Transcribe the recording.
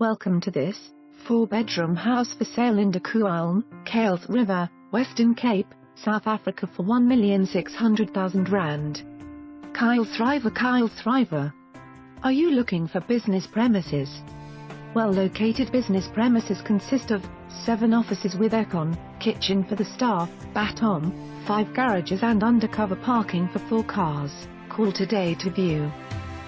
Welcome to this four-bedroom house for sale in Dakuilm, Kuils River, Western Cape, South Africa for 1,600,000 rand. Kuilsriver Kuil Thriver. Are you looking for business premises? Well-located business premises consist of 7 offices with aircon, kitchen for the staff, bathroom, 5 garages and undercover parking for 4 cars. Call today to view.